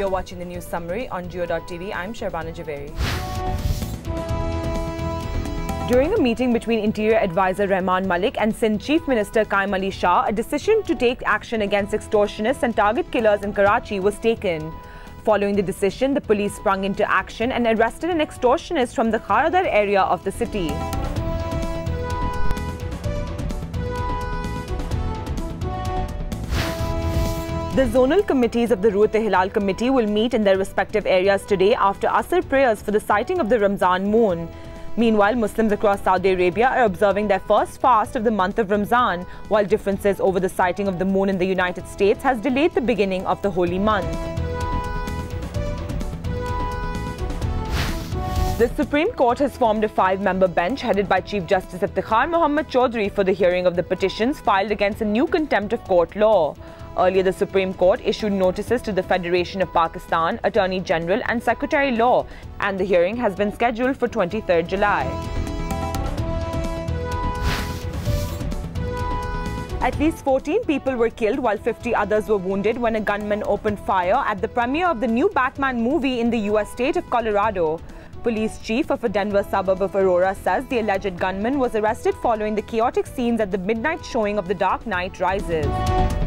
You're watching the news summary on Geo.tv. I'm Sharbana Javeri. During a meeting between Interior Advisor Rehman Malik and Sindh Chief Minister Qaim Ali Shah, a decision to take action against extortionists and target killers in Karachi was taken. Following the decision, the police sprung into action and arrested an extortionist from the Kharadar area of the city. The zonal committees of the Ruat Hilal Committee will meet in their respective areas today after Asr prayers for the sighting of the Ramzan moon. Meanwhile, Muslims across Saudi Arabia are observing their first fast of the month of Ramzan, while differences over the sighting of the moon in the United States has delayed the beginning of the holy month. The Supreme Court has formed a five-member bench headed by Chief Justice Iftikhar Muhammad Chaudhry for the hearing of the petitions filed against a new contempt of court law. Earlier, the Supreme Court issued notices to the Federation of Pakistan, Attorney General and Secretary Law, and the hearing has been scheduled for 23rd July. At least 14 people were killed while 50 others were wounded when a gunman opened fire at the premiere of the new Batman movie in the US state of Colorado. Police chief of a Denver suburb of Aurora says the alleged gunman was arrested following the chaotic scenes at the midnight showing of The Dark Knight Rises.